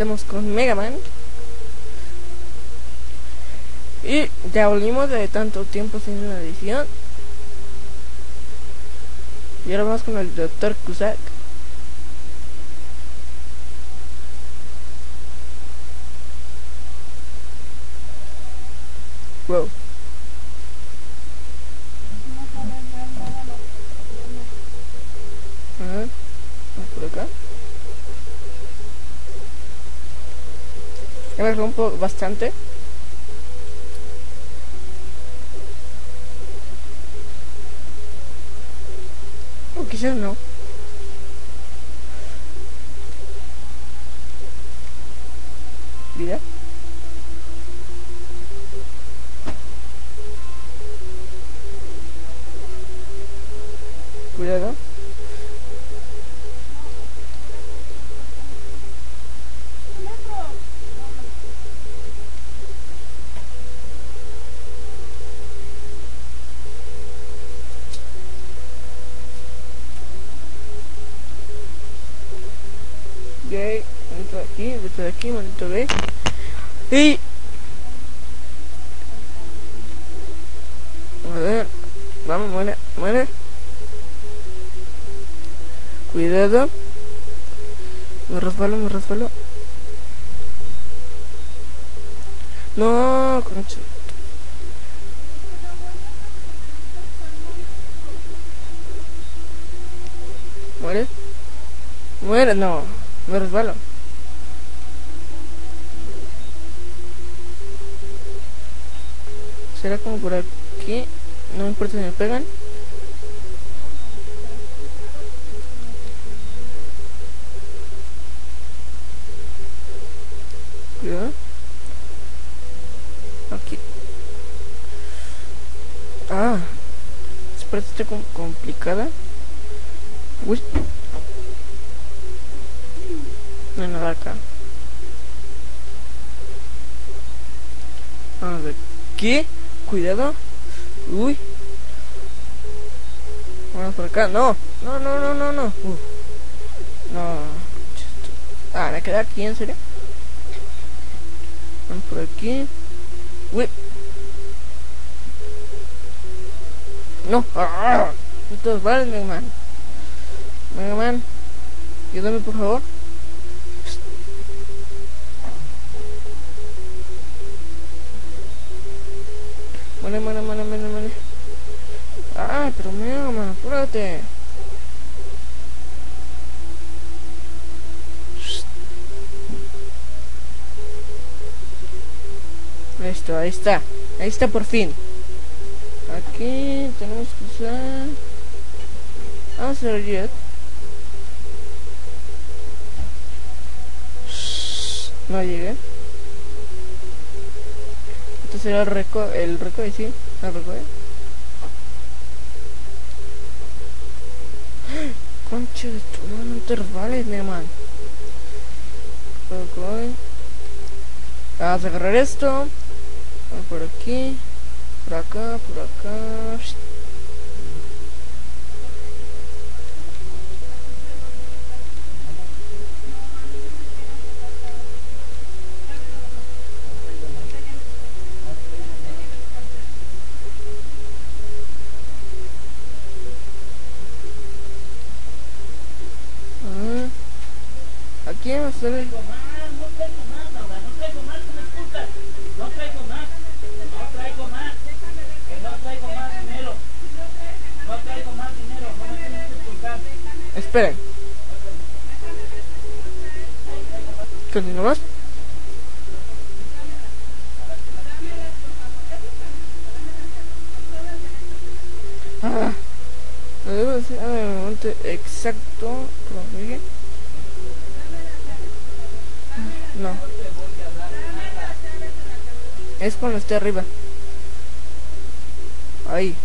Estamos con Mega Man. Y ya volvimos de tanto tiempo sin una edición. Y ahora vamos con el Dr. Cusack. Wow. A ver, vamos por acá. Ya me rompo bastante. O quizás no. De aquí, manito de Y... A vamos, muere, muere. Cuidado. Me resbalo, me resbalo. No, concha. Muere. Muere, no. Me resbalo. Será como por aquí. No me importa si me pegan. Cuidado. Aquí. Ah. Espera, está com- complicada. Uy. No hay nada acá. A ver. ¿Qué? Cuidado. Uy. Vamos por acá. No. No, no, no, no, no. Uf. No. Ah, me quedé aquí, ¿en serio? Vamos por aquí. Uy. No. ¡Ah! Estos vales, Mega Man. Mega Man. Ayúdame, por favor. Muere, muere, muere, muere, muere. Ay, pero Mega Man, apúrate. Listo, ahí está. Ahí está por fin. Aquí tenemos que usar... Vamos a jet. No llegué. Será el reco, el reco y sí, el reco. ¿eh? Concha de tu mano, no te resbales, mi hermano. Ok. Vamos a agarrar esto. Por aquí. Por acá, por acá. Ah. Aquí vamos a hacer el- traigo más, no traigo más, mamá, no traigo más, ¿tú me escuchas? No traigo más, no traigo más, que no traigo más dinero, no traigo más dinero, no me tienes que escuchar. Esperen. Continuamos. Ah, lo debo decir en el momento exacto. No. Es cuando esté arriba. Ahí.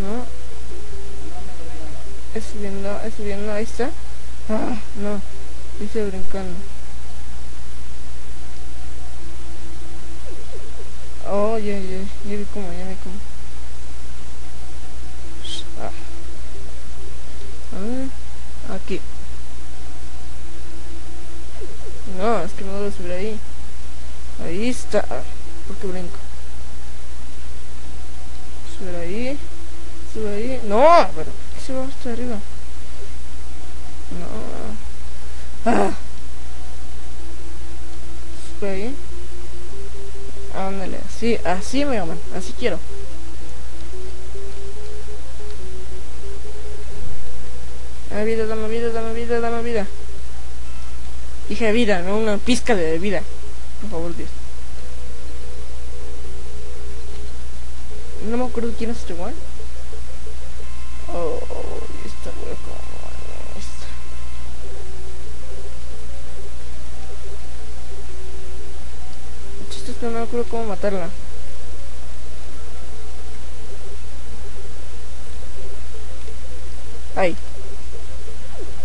No. Es subiendo, es subiendo, ahí está. Ah, no. Dice brincando. Oh, ya, ya, ya vi cómo, ya vi cómo. Ah. A ver, aquí. No, es que no debo subir ahí. Ahí está. Ah, ¿Por qué brinco? Subir ahí. Sube ahí. No, pero ¿por qué se va hasta arriba? No. Ah. Sube ahí. Ándale, así, así me llaman, así quiero. Dame vida, dame vida, dame vida, dame vida. Dije vida, no una pizca de vida. Por favor, Dios. No me acuerdo quién es este weón. Oh, esta como esta. El chiste es que no me acuerdo cómo matarla. Ay.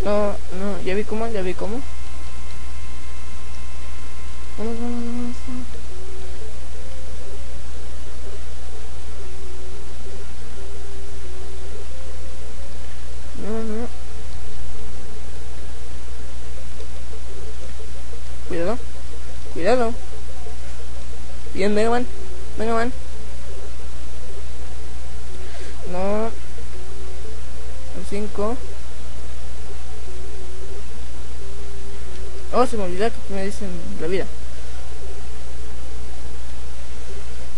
No, no, ya vi cómo, ya vi cómo. Vamos, vamos, vamos. No, no. Cuidado. Cuidado. Bien, venga, man. Venga, man. No. El 5. Oh, se me olvidó que me dicen la vida.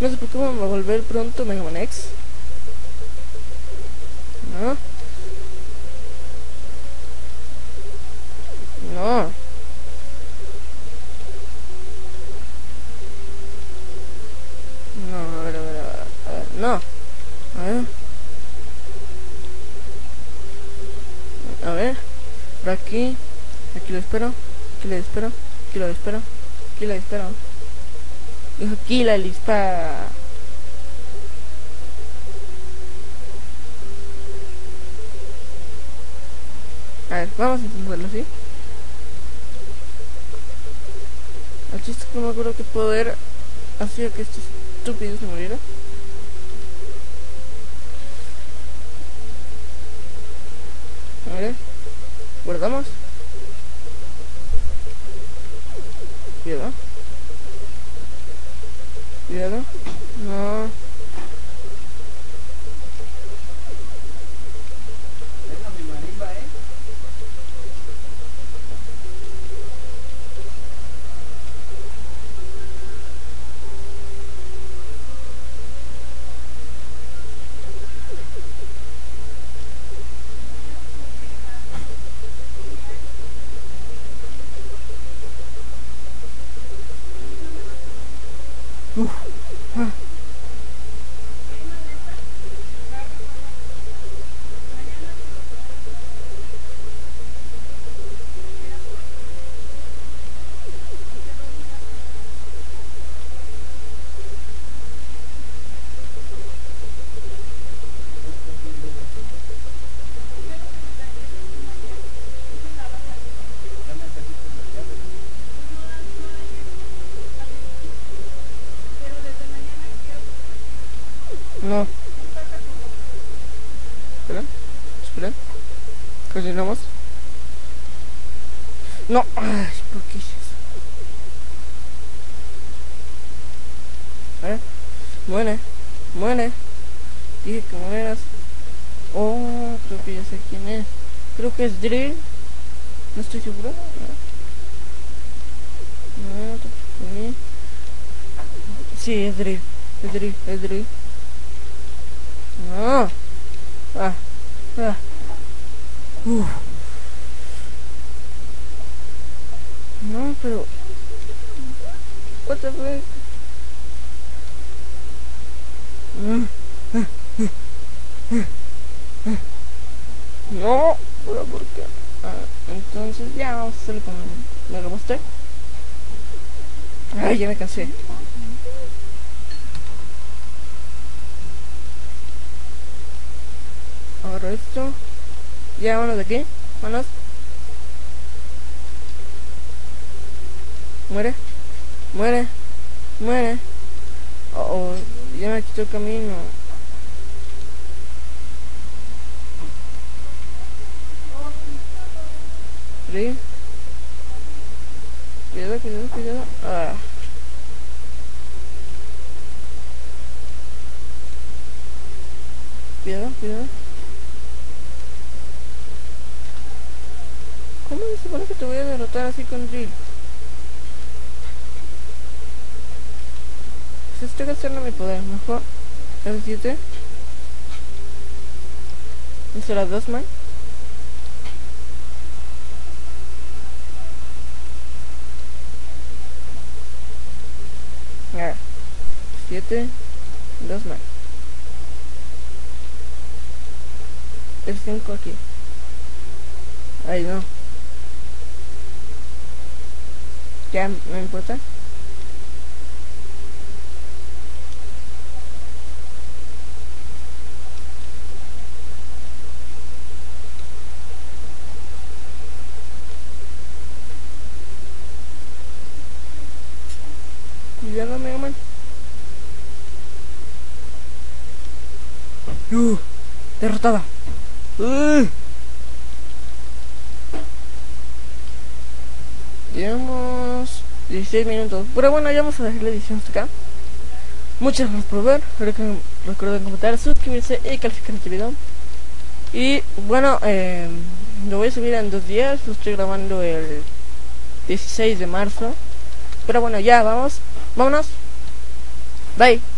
No sé por qué me va a volver pronto Mega Man X. No. No. No, a ver, a ver, a ver, no. A ver. A ver. Por aquí. Aquí lo espero. Aquí lo espero. Aquí lo espero. Aquí lo espero. Aquí la dispara. A ver, vamos a intentarlo así. El chiste que no me acuerdo qué poder hacía que este estúpido se muriera. A ver, guardamos. Cuidado. Cuidado. No. Venga mi marimba, ¿eh? Ya necesito las llaves. No. Espera. Espera. Continuamos. No. Ay, ¿por qué hice eso? Ver. Muere. Muere. Dije que mueras. Oh, creo que ya sé quién es. Creo que es Drill. No estoy seguro. No, no te preocupes. Sí, es Drill. Es Drill. Es Drill. No. Ah. Ah. Uf. No, pero... What the fuck? Mm. No, pero ¿por qué? Ah, entonces ya vamos a hacerlo con Mega Buster. Ay, ya me cansé. Ahora esto. Ya, vámonos de aquí. Vámonos. Muere. Muere. Muere. Oh, oh. Ya me quitó el camino. Sí. Cuidado, cuidado, cuidado. Ah. Cuidado, cuidado. ¿Cómo se supone que te voy a derrotar así con drill? Pues estoy gastando mi poder. Mejor. L7. Hice las dos, man. Ah, 7, 2 más. El 5 aquí. Ahí no. Ya no importa. Cuidado, Mega Man. Uh, derrotada. Uh. Llevamos 16 minutos. Pero bueno, ya vamos a dejar la edición hasta acá. Muchas gracias por ver. Recuerden, recuerden comentar, suscribirse y calificar este video. Y bueno, eh, lo voy a subir en dos días. Lo estoy grabando el 16 de marzo. Pero bueno, ya, vamos. Vámonos. Bye.